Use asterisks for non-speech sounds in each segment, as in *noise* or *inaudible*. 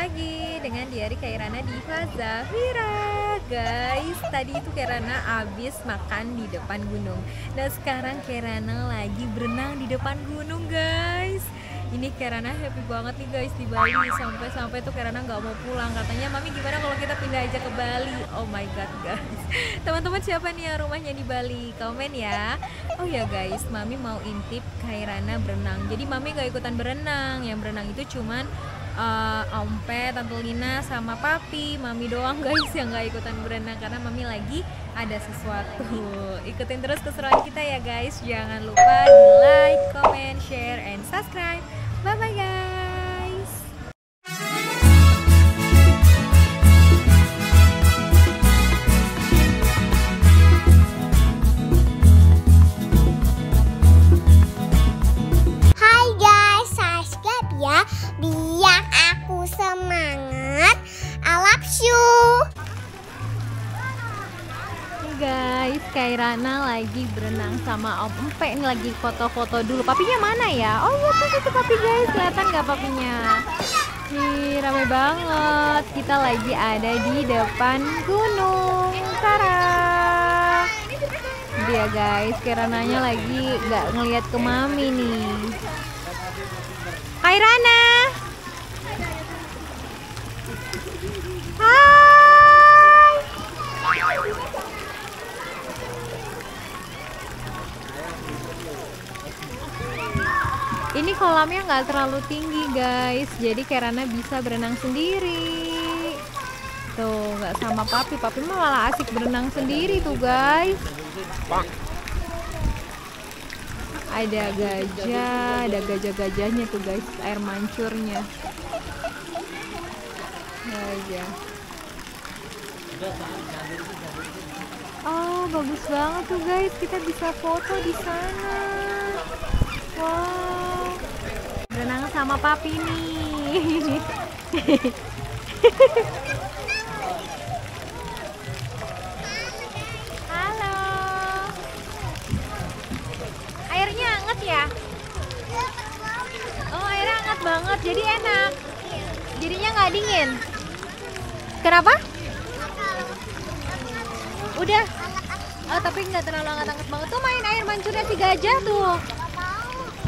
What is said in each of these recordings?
lagi dengan Diari Kairana di Zafira Guys, tadi itu Kairana abis makan di depan gunung. Dan sekarang Kairana lagi berenang di depan gunung guys. Ini Kairana happy banget nih guys di Bali. Sampai-sampai tuh Kairana nggak mau pulang. Katanya mami gimana kalau kita pindah aja ke Bali? Oh my god guys. *laughs* Teman-teman siapa nih yang rumahnya di Bali? Komen ya. Oh ya guys mami mau intip Kairana berenang. Jadi mami nggak ikutan berenang. Yang berenang itu cuman uh, Ompe, Tante Lina sama Papi, Mami doang guys yang nggak ikutan berenang karena Mami lagi ada sesuatu. Ikutin terus keseruan kita ya guys. Jangan lupa di like, comment, share, and subscribe. Bye bye guys. Hai guys, subscribe ya semangat. I love you. Guys, Kairana lagi berenang sama Om Empe ini lagi foto-foto dulu. Papinya mana ya? Oh iya tuh itu papi guys, kelihatan nggak papinya? Nih rame banget. Kita lagi ada di depan gunung Tara. Dia guys, Kairananya lagi nggak ngelihat ke mami nih. Kairana. Ini kolamnya nggak terlalu tinggi guys, jadi Kerana bisa berenang sendiri. Tuh nggak sama papi, papi malah asik berenang sendiri tuh guys. Ada gajah, ada gajah-gajahnya tuh guys, air mancurnya. Gajah. Oh bagus banget tuh guys, kita bisa foto di sana. Wow. Berenang sama papi nih. Halo. Airnya hangat ya? Oh, airnya hangat banget. Jadi enak. Jadinya nggak dingin. Kenapa? Udah. Oh, tapi nggak terlalu hangat-hangat banget. Tuh main air mancurnya si gajah tuh.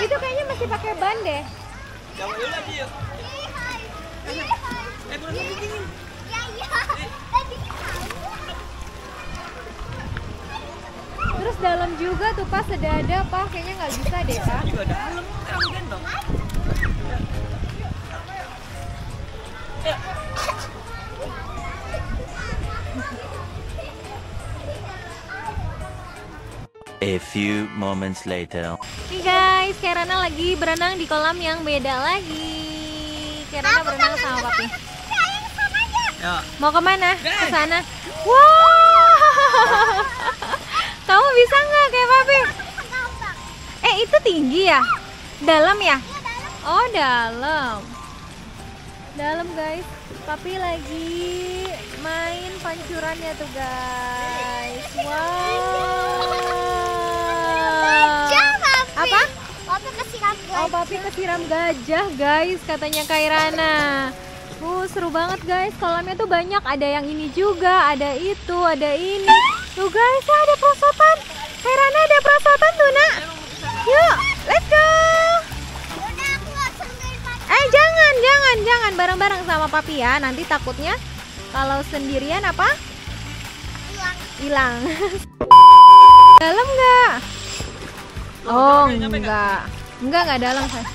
Itu kayaknya masih pakai ban deh. Terus dalam juga tuh pas ada pak. Kayaknya nggak bisa deh pak. juga dalam. Kamu gendong A few moments later. Nih guys, Kerana lagi berenang di kolam yang beda lagi. Kerana berenang sama papi. ya Mau ke mana? Ke sana. Wow. *laughs* Kamu bisa nggak kayak papi? Eh itu tinggi ya? Dalam ya? Oh dalam. Dalam guys. Papi lagi main pancurannya tuh guys. Wow. Oh papi kesiram gajah guys katanya Kairana. Uh seru banget guys kolamnya tuh banyak ada yang ini juga ada itu ada ini. Tuh guys ah, ada perosotan. Kairana ada perosotan tuh nak. Yuk let's go. Eh jangan jangan jangan bareng-bareng sama papi ya nanti takutnya kalau sendirian apa? Hilang. *laughs* Dalam nggak? Oh enggak. Enggak enggak dalam saya.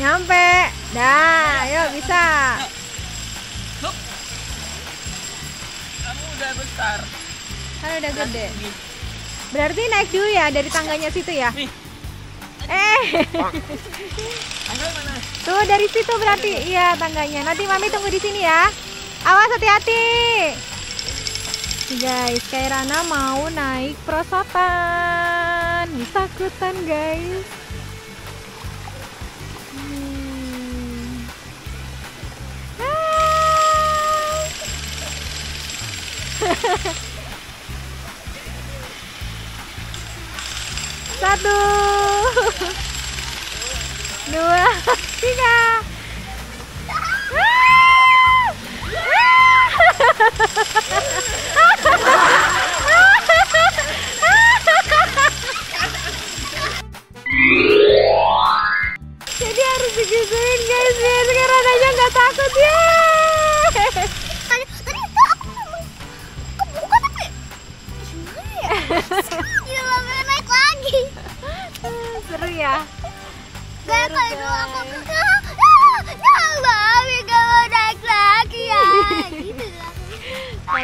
Nyampe. Dah, yuk bisa. udah besar. Kan udah gede. Nih, Berarti naik dulu ya dari tangganya situ ya? Eh, tuh dari situ berarti iya tangganya. Nanti mami tunggu di sini ya. Awas hati-hati. Guys, kayak Rana mau naik perosotan. Takutan guys. Hmm. *laughs* Satu, dua, tiga. *laughs*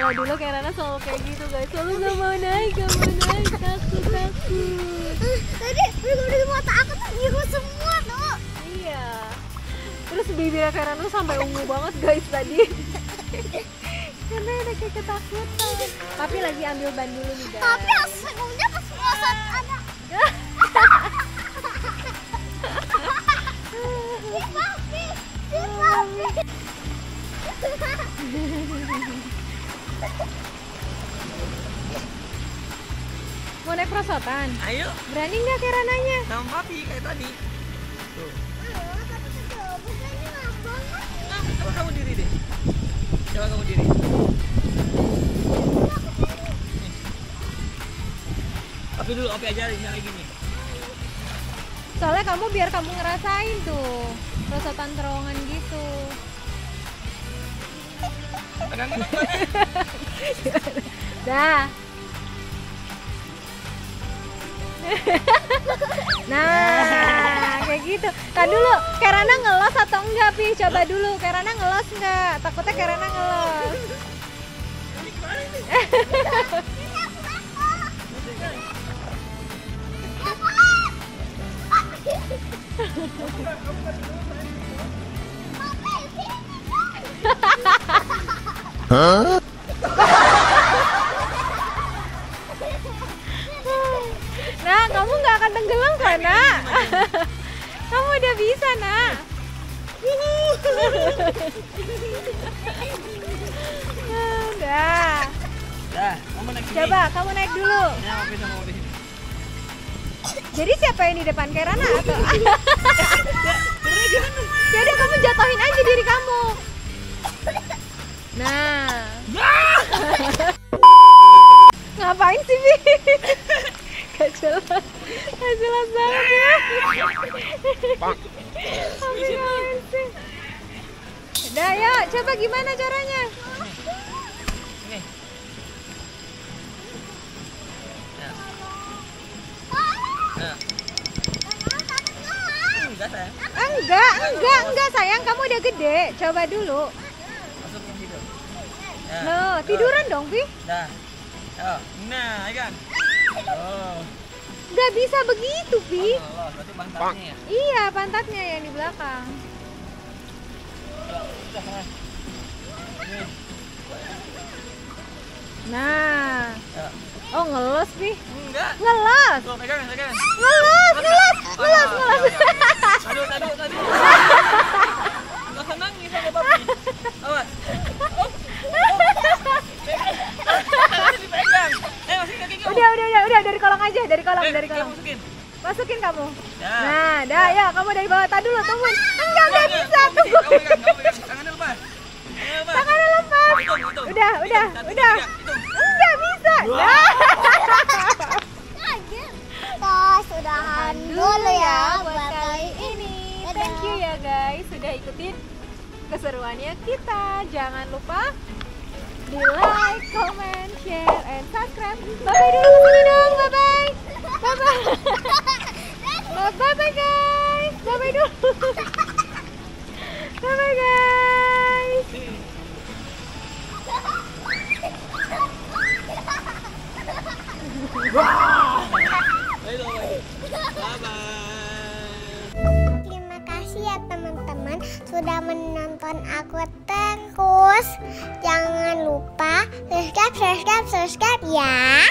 Kalau dulu kayak Rana selalu kayak gitu guys, selalu nggak mau naik, nggak mau naik, takut takut. Tadi di mata aku tuh biru semua tuh. Iya. Terus bibirnya kayak Rana sampai ungu banget guys tadi. *laughs* Karena ada kayak ketakutan. Tapi lagi ambil ban dulu nih guys. Tapi aslinya pas ngosot ada. Si papi, papi. *laughs* Mau naik perosotan? Ayo, Berani nggak kayak Rananya? sama papi kayak tadi. Tuh. Nah, coba kamu diri deh. Coba kamu diri. Papi dulu, papi ajarin kayak gini. Soalnya kamu biar kamu ngerasain tuh perosotan terowongan gitu. *laughs* Dah. *laughs* nah, kayak gitu. Tadi dulu, Karana ngelos atau enggak, Pi? Coba dulu, Karana ngelos enggak? Takutnya Karana ngelos. Ini gimana ini? *laughs* Nah, kamu nggak akan tenggelam kan, nak? *laughs* kamu udah bisa, nak. Udah. Dah, kamu naik sini. Coba, kamu naik dulu. Ya, sama sini. Jadi siapa yang di depan Kerana atau? *laughs* Jadi kamu jatuhin aja diri kamu. Nah. *laughs* Ngapain sih, Bi? *laughs* Gak jelas. Gak jelas banget ya. Ngapain sih? Udah, ya. Coba gimana caranya? Ya. Nah. Enggak, sayang. Enggak, enggak, enggak sayang. Kamu udah gede. Coba dulu. Tuh. tiduran dong, Bi. Dah. Ayo. Nah, ya kan? Oh. Gak bisa begitu, Bi. Oh, lolos. Berarti pantatnya ya. Iya, pantatnya yang di belakang. Nah. Nah. Oh, ngelos, Bi. Enggak. Ngelos. Tuh, pegang, pegang. Ngelos, ngelos, ngelos, ngelos. *laughs* Aduh, aduh, aduh. Gak senang nih sama papi. Awas. Oh. Masih dipegang. Eh, masukin kaki kamu. Udah, udah, udah, udah dari kolong dari Eh, dari kamu masukin. Masukin kamu. Ya. Nah, dah ya, kamu dari bawah. Tadi dulu, tungguin. Enggak, enggak bisa, kamu pegang. Tangannya lepas. Tangannya lepas. Udah, udah, udah. Enggak bisa. Nah. Kita sudahan dulu ya buat kali ini. Thank you ya guys sudah ikutin keseruannya kita. Jangan lupa di like, comment, share, and subscribe. Bye bye dulu dong. Bye. Bye sudah menonton aku terus. Jangan lupa subscribe, subscribe, subscribe ya.